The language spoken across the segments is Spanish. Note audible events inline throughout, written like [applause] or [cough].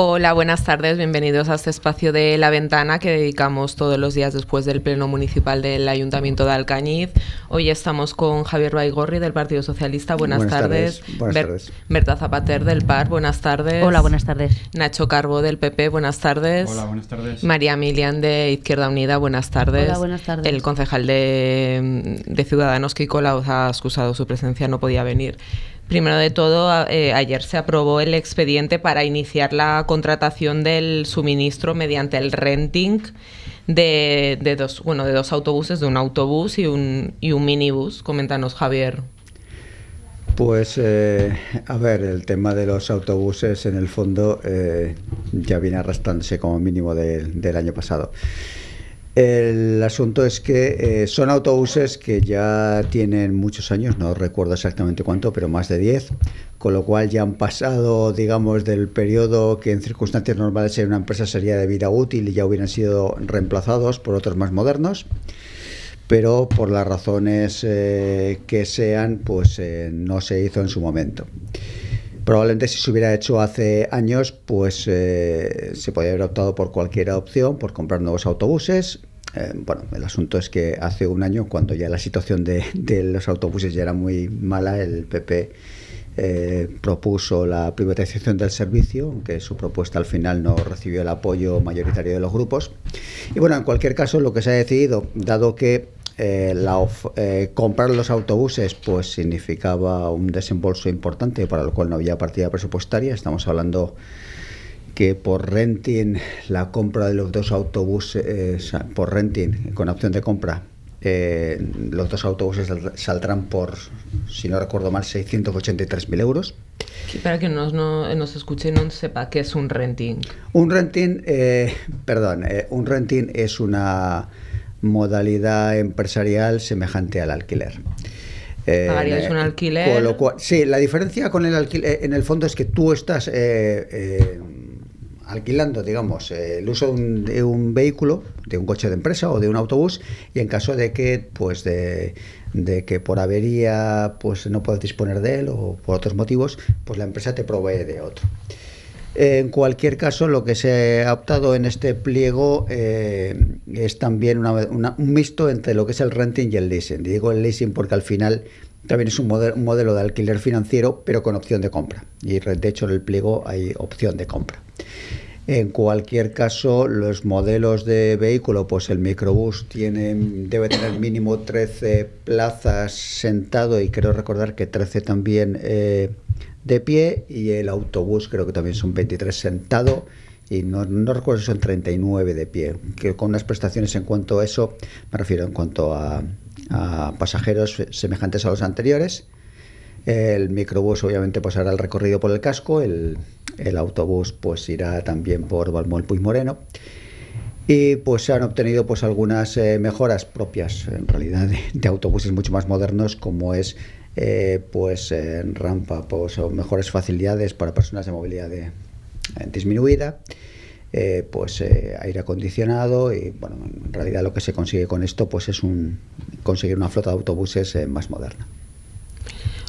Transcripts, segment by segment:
Hola, buenas tardes, bienvenidos a este espacio de La Ventana que dedicamos todos los días después del Pleno Municipal del Ayuntamiento de Alcañiz. Hoy estamos con Javier Baigorri del Partido Socialista, buenas, tardes. Buenas tardes. Berta Zapater del PAR, buenas tardes. Hola, buenas tardes. Nacho Carbo del PP, buenas tardes. Hola, buenas tardes. María Milian de Izquierda Unida, buenas tardes. Hola, buenas tardes. El concejal de, de Ciudadanos, Kiko ha excusado su presencia, no podía venir. Primero de todo, eh, ayer se aprobó el expediente para iniciar la contratación del suministro mediante el renting de, dos, bueno, de dos autobuses, de un autobús y un, y un minibús. Coméntanos, Javier. Pues, eh, a ver, el tema de los autobuses en el fondo eh, ya viene arrastrándose como mínimo del año pasado. El asunto es que eh, son autobuses que ya tienen muchos años, no recuerdo exactamente cuánto, pero más de 10, con lo cual ya han pasado, digamos, del periodo que en circunstancias normales en una empresa sería de vida útil y ya hubieran sido reemplazados por otros más modernos, pero por las razones eh, que sean, pues eh, no se hizo en su momento. Probablemente si se hubiera hecho hace años, pues se podría haber optado por cualquier opción, por comprar nuevos autobuses. Eh, bueno, el asunto es que hace un año, cuando ya la situación de, los autobuses ya era muy mala, el PP eh, propuso la privatización del servicio, aunque su propuesta al final no recibió el apoyo mayoritario de los grupos. Y bueno, en cualquier caso, lo que se ha decidido, dado que eh, la eh, comprar los autobuses pues significaba un desembolso importante para lo cual no había partida presupuestaria. Estamos hablando que por renting la compra de los dos autobuses, eh, por renting con opción de compra, los dos autobuses saldrán por, si no recuerdo mal, 683.000 euros. Para que nos, no, nos escuche y no sepa qué es un renting. Un renting, perdón, un renting es una modalidad empresarial semejante al alquiler. ¿Pagarías un alquiler? sí, la diferencia con el alquiler eh, en el fondo es que tú estás eh, eh, alquilando, digamos, el uso de un, vehículo, de un coche de empresa o de un autobús, y en caso de que, pues, de, de que por avería, pues, no puedas disponer de él o por otros motivos, pues la empresa te provee de otro. En cualquier caso, lo que se ha optado en este pliego eh, es también un mixto entre lo que es el renting y el leasing. Digo el leasing porque al final también es un, modelo de alquiler financiero, pero con opción de compra. Y de hecho en el pliego hay opción de compra. En cualquier caso, los modelos de vehículo, pues el microbús tiene, debe tener mínimo 13 plazas sentado y creo recordar que 13 también eh, de pie y el autobús creo que también son 23 sentado y no, recuerdo si son 39 de pie, que con unas prestaciones en cuanto a eso, me refiero en cuanto a, pasajeros semejantes a los anteriores. El microbús obviamente pues hará el recorrido por el casco, el, autobús pues irá también por Balmol Puy Moreno y pues se han obtenido pues algunas eh, mejoras propias en realidad de, autobuses mucho más modernos como es eh, pues en rampa pues, o mejores facilidades para personas de movilidad de, disminuida. Eh, pues eh, aire acondicionado y bueno en realidad lo que se consigue con esto pues es un conseguir una flota de autobuses más moderna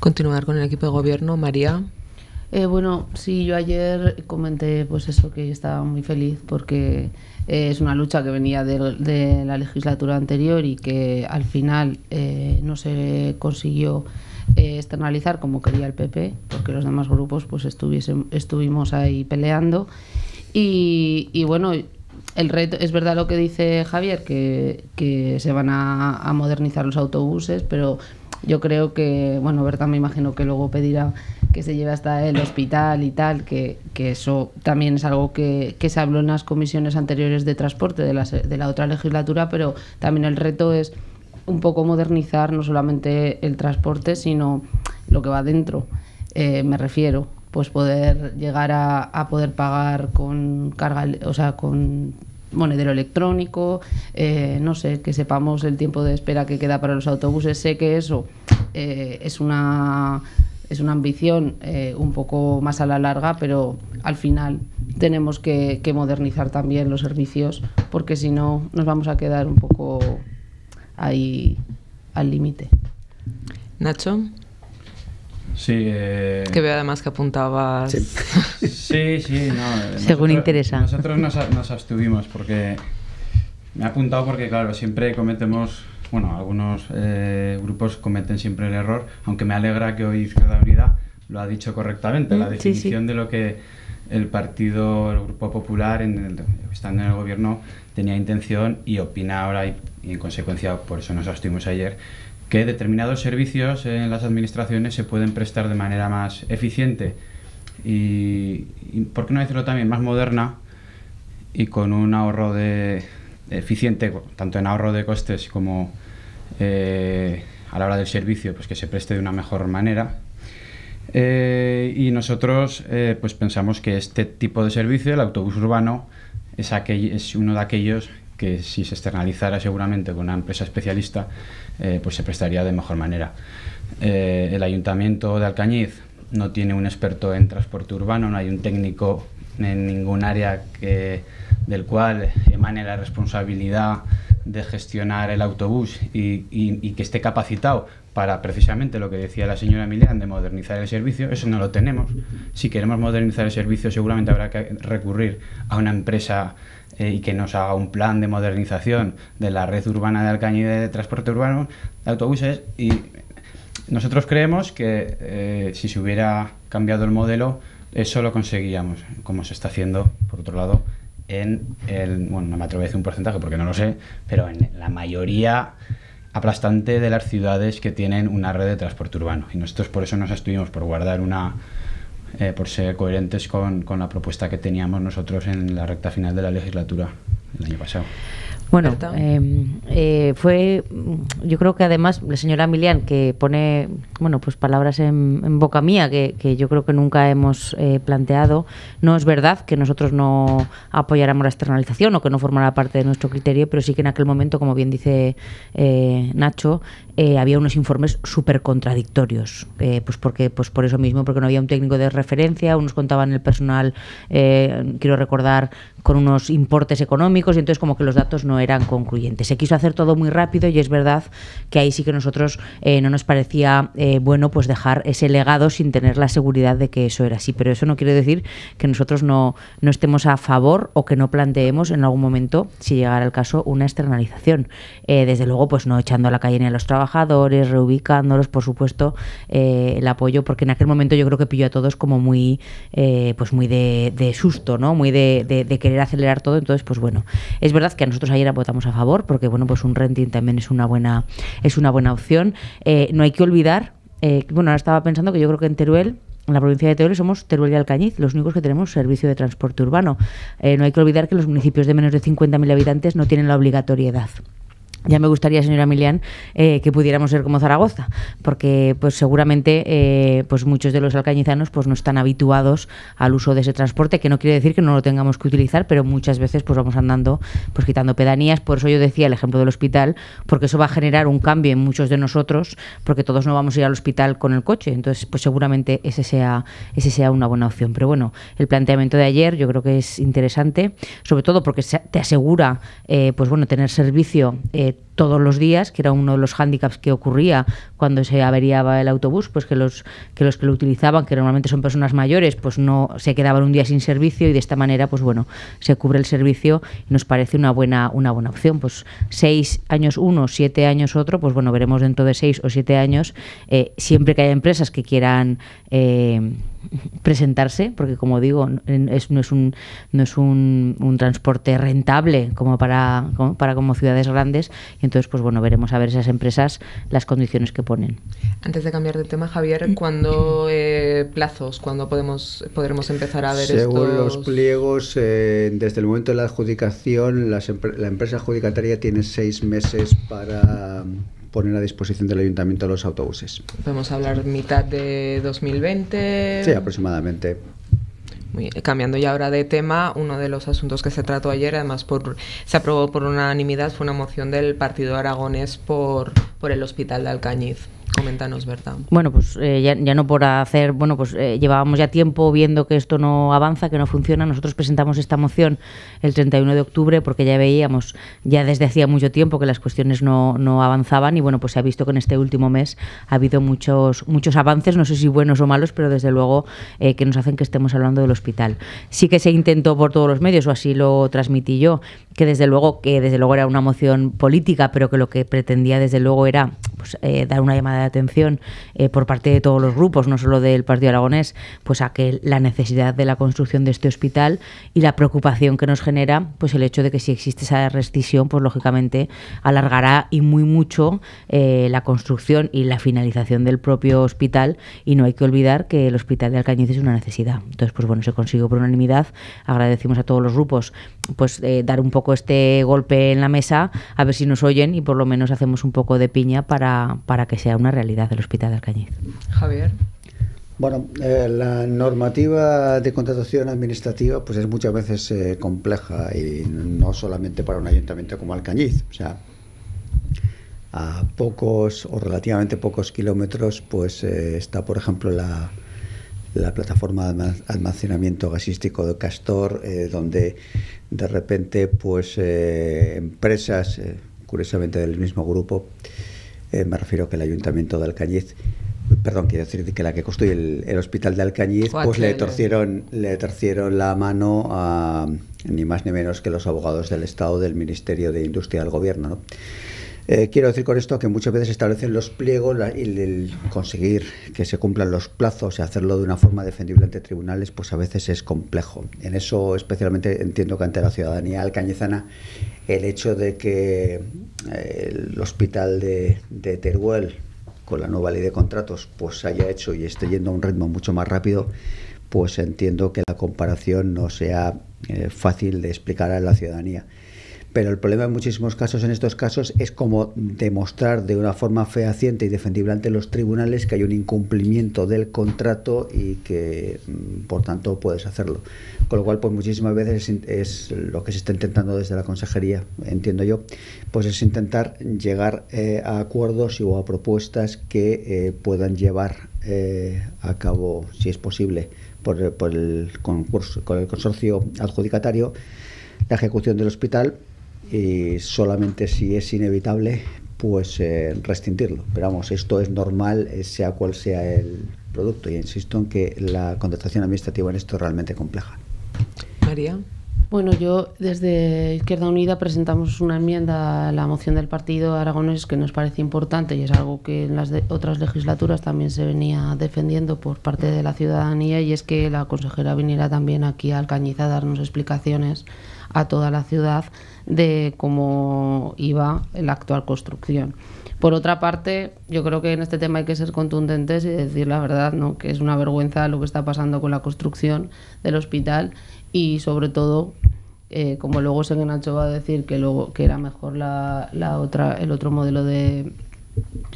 continuar con el equipo de gobierno María bueno sí yo ayer comenté pues eso que estaba muy feliz porque es una lucha que venía de, de, la legislatura anterior y que al final no se consiguió eh, externalizar como quería el PP, porque los demás grupos pues estuviesen, estuvimos ahí peleando. Y, bueno, el reto, es verdad lo que dice Javier, que, que se van a, modernizar los autobuses, pero yo creo que, bueno, Berta me imagino que luego pedirá que se lleve hasta el hospital y tal, que, que eso también es algo que, que, se habló en las comisiones anteriores de transporte de la, de la otra legislatura, pero también el reto es un poco modernizar no solamente el transporte, sino lo que va dentro. Eh, me refiero, pues poder llegar a, poder pagar con carga, o sea, con monedero electrónico, eh, no sé, que sepamos el tiempo de espera que queda para los autobuses. Sé que eso eh, es una es una ambición un poco más a la larga, pero al final tenemos que modernizar también los servicios, porque si no nos vamos a quedar un poco ahí al límite. Nacho. Sí. Eh... Que veo además que apuntabas. Sí, sí, no. [laughs] Según interesa. Nosotros nos, nos abstuvimos porque. Me ha apuntado porque, claro, siempre cometemos bueno, algunos eh, grupos cometen siempre el error, aunque me alegra que hoy Izquierda Unida lo ha dicho correctamente, la mm, definición de lo que el partido, el Grupo Popular, en estando en el gobierno, tenía intención y opina ahora, y, en consecuencia por eso nos abstuvimos ayer, que determinados servicios en las administraciones se pueden prestar de manera más eficiente y, y ¿por qué no decirlo también, más moderna y con un ahorro de eficiente, tanto en ahorro de costes como eh, a la hora del servicio, pues que se preste de una mejor manera. Eh, y nosotros eh, pues pensamos que este tipo de servicio, el autobús urbano, es, es uno de aquellos que si se externalizara seguramente con una empresa especialista, pues se prestaría de mejor manera. el ayuntamiento de Alcañiz no tiene un experto en transporte urbano, no hay un técnico en ningún área que, del cual emane la responsabilidad de gestionar el autobús y, que esté capacitado para precisamente lo que decía la señora Emilian de modernizar el servicio, eso no lo tenemos. Si queremos modernizar el servicio seguramente habrá que recurrir a una empresa eh, y que nos haga un plan de modernización de la red urbana de Alcañiz de transporte urbano de autobuses y nosotros creemos que eh, si se hubiera cambiado el modelo eso lo conseguíamos, como se está haciendo, por otro lado, en el, bueno, no me atrevo a decir un porcentaje porque no lo sé, pero en la mayoría aplastante de las ciudades que tienen una red de transporte urbano. Y nosotros por eso nos estuvimos, por guardar una, eh, por ser coherentes con, con la propuesta que teníamos nosotros en la recta final de la legislatura el año pasado. Bueno, em, eh, fue, yo creo que además la señora Milian que pone, bueno, pues palabras en, boca mía que, yo creo que nunca hemos eh, planteado. No es verdad que nosotros no apoyáramos la externalización o que no formara parte de nuestro criterio, pero sí que en aquel momento, como bien dice eh, Nacho, había unos informes súper contradictorios. pues porque, pues por eso mismo, porque no había un técnico de referencia, unos contaban el personal, quiero recordar, con unos importes económicos y entonces como que los datos no eran concluyentes. Se quiso hacer todo muy rápido y es verdad que ahí sí que nosotros eh, no nos parecía eh, bueno pues dejar ese legado sin tener la seguridad de que eso era así. Pero eso no quiere decir que nosotros no, no estemos a favor o que no planteemos en algún momento, si llegara el caso, una externalización. Eh, desde luego, pues no echando a la calle ni a los trabajadores, reubicándolos, por supuesto, el apoyo, porque en aquel momento yo creo que pilló a todos como muy, pues muy de, susto, ¿no? Muy de, de querer acelerar todo. Entonces, pues bueno, es verdad que a nosotros ayer votamos a favor, porque bueno, pues un renting también es una buena, es una buena opción. Eh, no hay que olvidar, eh, bueno, ahora estaba pensando que yo creo que en Teruel en la provincia de Teruel somos Teruel y Alcañiz, los únicos que tenemos servicio de transporte urbano. Eh, no hay que olvidar que los municipios de menos de 50.000 habitantes no tienen la obligatoriedad. Ya me gustaría, señora Milian, eh, que pudiéramos ser como Zaragoza, porque pues seguramente eh, pues muchos de los alcañizanos pues no están habituados al uso de ese transporte, que no quiere decir que no lo tengamos que utilizar, pero muchas veces pues vamos andando pues quitando pedanías, por eso yo decía el ejemplo del hospital, porque eso va a generar un cambio en muchos de nosotros, porque todos no vamos a ir al hospital con el coche, entonces pues seguramente ese sea ese sea una buena opción. Pero bueno, el planteamiento de ayer yo creo que es interesante, sobre todo porque te asegura eh, pues bueno tener servicio todos los días, que era uno de los hándicaps que ocurría cuando se averiaba el autobús, pues que los que los que lo utilizaban, que normalmente son personas mayores, pues no se quedaban un día sin servicio y de esta manera, pues bueno, se cubre el servicio y nos parece una buena una buena opción. Pues seis años uno, siete años otro, pues bueno, veremos dentro de seis o siete años, eh, siempre que haya empresas que quieran eh, presentarse, porque como digo, es, no es un, no es un, un transporte rentable como para, como para como ciudades grandes, y entonces pues bueno, veremos a ver esas empresas las condiciones que ponen. Antes de cambiar de tema, Javier, ¿cuándo eh, plazos? ¿Cuándo podemos, podremos empezar a ver Según los pliegos, eh, desde el momento de la adjudicación, la empresa adjudicataria tiene seis meses para poner a disposición del ayuntamiento los autobuses. Podemos hablar mitad de 2020. Sí, aproximadamente. cambiando ya ahora de tema, uno de los asuntos que se trató ayer, además por, se aprobó por unanimidad, fue una moción del Partido Aragonés por, por el Hospital de Alcañiz. Coméntanos, ¿verdad? Bueno, pues eh, ya, no por hacer, bueno, pues eh, llevábamos ya tiempo viendo que esto no avanza, que no funciona. Nosotros presentamos esta moción el 31 de octubre porque ya veíamos ya desde hacía mucho tiempo que las cuestiones no, no avanzaban y bueno, pues se ha visto que en este último mes ha habido muchos, muchos avances, no sé si buenos o malos, pero desde luego eh, que nos hacen que estemos hablando del hospital. Sí que se intentó por todos los medios, o así lo transmití yo, que desde luego que desde luego era una moción política, pero que lo que pretendía desde luego era pues, dar una llamada de atención eh, por parte de todos los grupos, no solo del Partido Aragonés, pues a que la necesidad de la construcción de este hospital y la preocupación que nos genera, pues el hecho de que si existe esa rescisión, pues lógicamente alargará y muy mucho eh, la construcción y la finalización del propio hospital y no hay que olvidar que el hospital de Alcañiz es una necesidad. Entonces, pues bueno, se consiguió por unanimidad. Agradecimos a todos los grupos pues eh, dar un poco este golpe en la mesa, a ver si nos oyen y por lo menos hacemos un poco de piña para, para que sea una realidad el Hospital de Alcañiz. Javier. Bueno, eh, la normativa de contratación administrativa pues es muchas veces eh, compleja y no solamente para un ayuntamiento como Alcañiz. O sea, a pocos o relativamente pocos kilómetros pues está, por ejemplo, la, la plataforma de almacenamiento gasístico de Castor, donde de repente pues empresas, curiosamente del mismo grupo, eh, me refiero que el ayuntamiento de Alcañiz, perdón, quiero decir que la que construye el, hospital de Alcañiz, pues le torcieron, le torcieron la mano a ni más ni menos que los abogados del Estado del Ministerio de Industria del Gobierno. ¿no? Eh, quiero decir con esto que muchas veces establecen los pliegos y el, conseguir que se cumplan los plazos y hacerlo de una forma defendible ante tribunales, pues a veces es complejo. En eso especialmente entiendo que ante la ciudadanía alcañizana el hecho de que eh, el hospital de, Teruel con la nueva ley de contratos pues haya hecho y esté yendo a un ritmo mucho más rápido, pues entiendo que la comparación no sea eh, fácil de explicar a la ciudadanía pero el problema en muchísimos casos, en estos casos, es como demostrar de una forma fehaciente y defendible ante los tribunales que hay un incumplimiento del contrato y que, mm, por tanto, puedes hacerlo. Con lo cual, pues muchísimas veces es, lo que se está intentando desde la consejería, entiendo yo, pues es intentar llegar eh, a acuerdos o a propuestas que eh, puedan llevar eh, a cabo, si es posible, por, por el concurso, con el consorcio adjudicatario, la ejecución del hospital y solamente si es inevitable, pues eh, rescindirlo. Pero vamos, esto es normal, eh, sea cual sea el producto. Y insisto en que la contratación administrativa en esto es realmente compleja. María. Bueno, yo desde Izquierda Unida presentamos una enmienda a la moción del partido aragonés que nos parece importante y es algo que en las otras legislaturas también se venía defendiendo por parte de la ciudadanía y es que la consejera viniera también aquí a Alcañiz a darnos explicaciones a toda la ciudad de cómo iba la actual construcción. Por otra parte, yo creo que en este tema hay que ser contundentes y decir la verdad, ¿no? que es una vergüenza lo que está pasando con la construcción del hospital y sobre todo, eh, como luego Nacho va a decir que, luego, que era mejor la, la otra, el otro modelo de,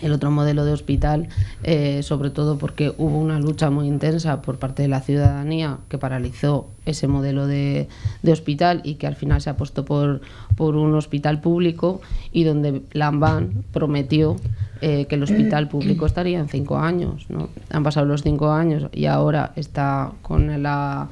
el otro modelo de hospital, eh, sobre todo porque hubo una lucha muy intensa por parte de la ciudadanía que paralizó ese modelo de, hospital y que al final se ha puesto por, por un hospital público y donde Lamban prometió eh, que el hospital público estaría en cinco años. ¿no? Han pasado los cinco años y ahora está con la,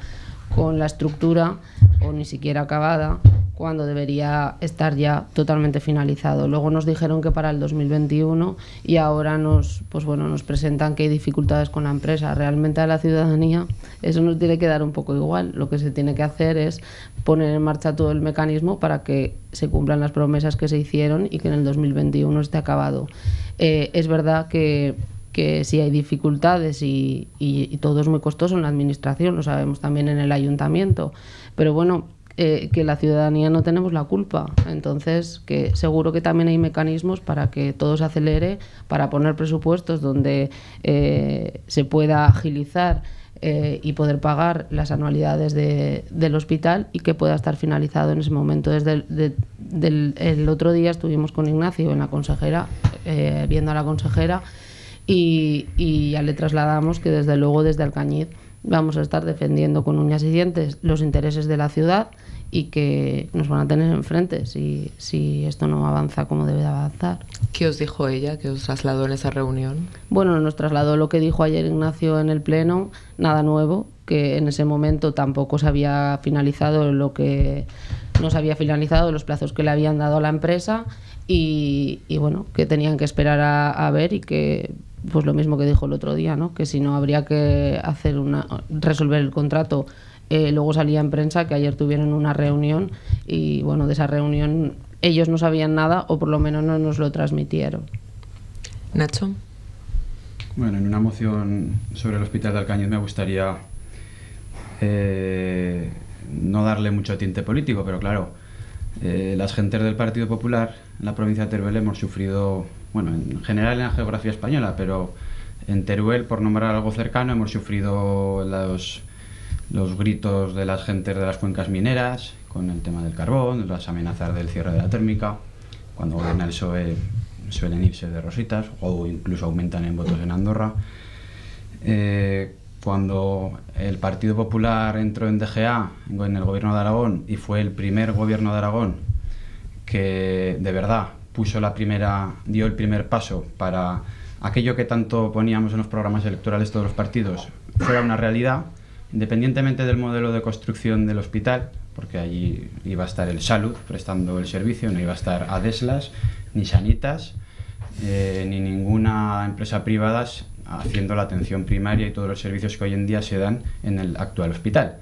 con la estructura o ni siquiera acabada cuando debería estar ya totalmente finalizado. Luego nos dijeron que para el 2021 y ahora nos, pues bueno, nos presentan que hay dificultades con la empresa. Realmente a la ciudadanía eso nos tiene que dar un poco igual. Lo que se tiene que hacer es poner en marcha todo el mecanismo para que se cumplan las promesas que se hicieron y que en el 2021 esté acabado. Eh, es verdad que que sí hay dificultades y, y, todo es muy costoso en la administración, lo sabemos también en el ayuntamiento. Pero bueno, eh, que la ciudadanía no tenemos la culpa. Entonces, que seguro que también hay mecanismos para que todo se acelere, para poner presupuestos donde eh, se pueda agilizar eh, y poder pagar las anualidades del hospital y que pueda estar finalizado en ese momento. Desde el, el otro día estuvimos con Ignacio en la consejera, viendo a la consejera, y, y ya le trasladamos que desde luego desde Alcañiz vamos a estar defendiendo con uñas y dientes los intereses de la ciudad y que nos van a tener enfrente si, si esto no avanza como debe de avanzar. ¿Qué os dijo ella? ¿Qué os trasladó en esa reunión? Bueno, nos trasladó lo que dijo ayer Ignacio en el Pleno, nada nuevo, que en ese momento tampoco se había finalizado lo que no se había finalizado los plazos que le habían dado a la empresa y, y bueno, que tenían que esperar a, a ver y que pues lo mismo que dijo el otro día, ¿no? Que si no habría que hacer una resolver el contrato. Eh, luego salía en prensa que ayer tuvieron una reunión y bueno, de esa reunión ellos no sabían nada o por lo menos no nos lo transmitieron. Nacho. Bueno, en una moción sobre el Hospital de Alcañiz me gustaría eh, no darle mucho tinte político, pero claro, eh, las gentes del Partido Popular en la provincia de Teruel hemos sufrido, bueno, en general en la geografía española, pero en Teruel, por nombrar algo cercano, hemos sufrido los, los gritos de las gentes de las cuencas mineras con el tema del carbón, las amenazas del cierre de la térmica, cuando gobierna el PSOE suelen irse de rositas o incluso aumentan en votos en Andorra. Eh, cuando el Partido Popular entró en DGA, en el gobierno de Aragón, y fue el primer gobierno de Aragón que de verdad puso la primera, dio el primer paso para aquello que tanto poníamos en los programas electorales todos los partidos fuera una realidad, independientemente del modelo de construcción del hospital, porque allí iba a estar el Salud prestando el servicio, no iba a estar Adeslas, ni Sanitas, eh, ni ninguna empresa privada haciendo la atención primaria y todos los servicios que hoy en día se dan en el actual hospital.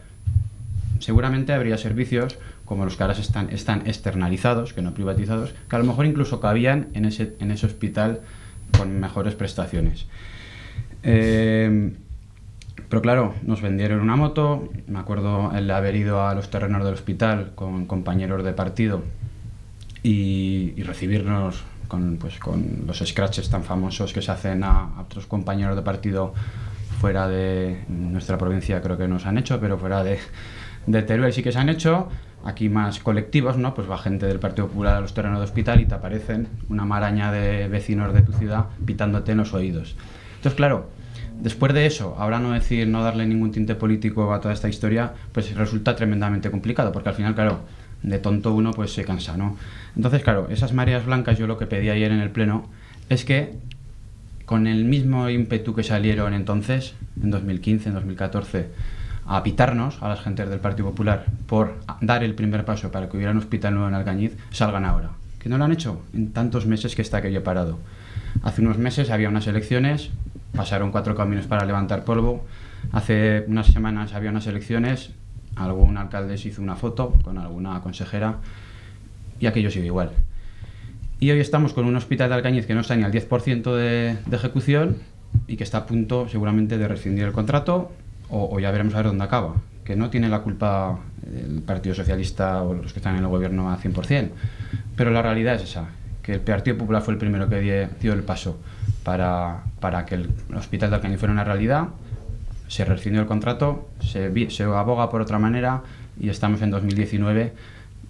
Seguramente habría servicios como los que ahora están, están externalizados, que no privatizados, que a lo mejor incluso cabían en ese, en ese hospital con mejores prestaciones. Eh, pero claro, nos vendieron una moto, me acuerdo el haber ido a los terrenos del hospital con compañeros de partido y, y recibirnos con, pues, con los scratches tan famosos que se hacen a, a, otros compañeros de partido fuera de nuestra provincia, creo que nos han hecho, pero fuera de, de Teruel sí que se han hecho. Aquí más colectivos, ¿no? Pues va gente del Partido Popular a los terrenos de hospital y te aparecen una maraña de vecinos de tu ciudad pitándote en los oídos. Entonces, claro, después de eso, ahora no decir, no darle ningún tinte político a toda esta historia, pues resulta tremendamente complicado, porque al final, claro, de tonto uno pues se cansa, ¿no? Entonces, claro, esas mareas blancas, yo lo que pedí ayer en el Pleno es que con el mismo ímpetu que salieron entonces, en 2015, en 2014, a pitarnos a las gentes del Partido Popular por dar el primer paso para que hubiera un hospital nuevo en Alcañiz, salgan ahora. Que no lo han hecho en tantos meses que está aquello parado. Hace unos meses había unas elecciones, pasaron cuatro caminos para levantar polvo. Hace unas semanas había unas elecciones, algún alcalde se hizo una foto con alguna consejera y aquello sigue igual. Y hoy estamos con un hospital de Alcañiz que no está ni al 10% de, de, ejecución y que está a punto seguramente de rescindir el contrato o, ya veremos a ver dónde acaba. Que no tiene la culpa el Partido Socialista o los que están en el gobierno a 100%. Pero la realidad es esa, que el Partido Popular fue el primero que dio, el paso para, para que el hospital de Alcañiz fuera una realidad se rescindió el contrato, se, aboga por otra manera y estamos en 2019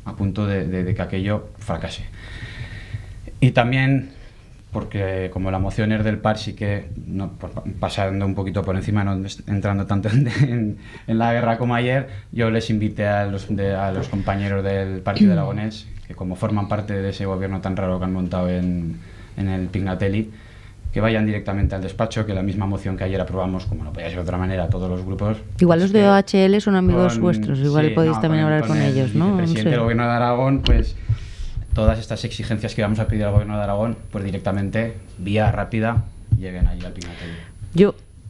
a punto de, de, que aquello fracase. Y también, porque como la moción es del PAR, sí que, no, pasando un poquito por encima, no entrando tanto en, [laughs] en, en la guerra como ayer, yo les invité a los, a los compañeros del Partido Aragonés, que como forman parte de ese gobierno tan raro que han montado en, en el Pignatelli, que vayan directamente al despacho, que la misma moción que ayer aprobamos, como no podía ser de otra manera, todos los grupos. Igual los de OHL son amigos con, vuestros, igual sí, podéis no, también con, hablar con, con ellos, ¿no? El presidente no sé. del gobierno de Aragón, pues todas estas exigencias que vamos a pedir al gobierno de Aragón, pues directamente, vía rápida, lleguen allí al no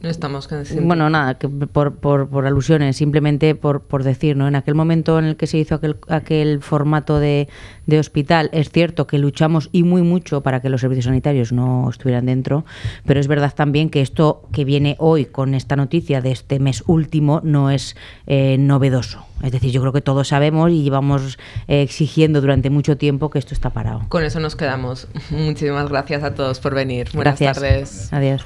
estamos Bueno, nada, que por, por, por, alusiones, simplemente por, por decir, ¿no? En aquel momento en el que se hizo aquel, aquel formato de, de, hospital, es cierto que luchamos y muy mucho para que los servicios sanitarios no estuvieran dentro, pero es verdad también que esto que viene hoy con esta noticia de este mes último no es eh, novedoso. Es decir, yo creo que todos sabemos y llevamos eh, exigiendo durante mucho tiempo que esto está parado. Con eso nos quedamos. [laughs] Muchísimas gracias a todos por venir. Buenas gracias. tardes. Adiós.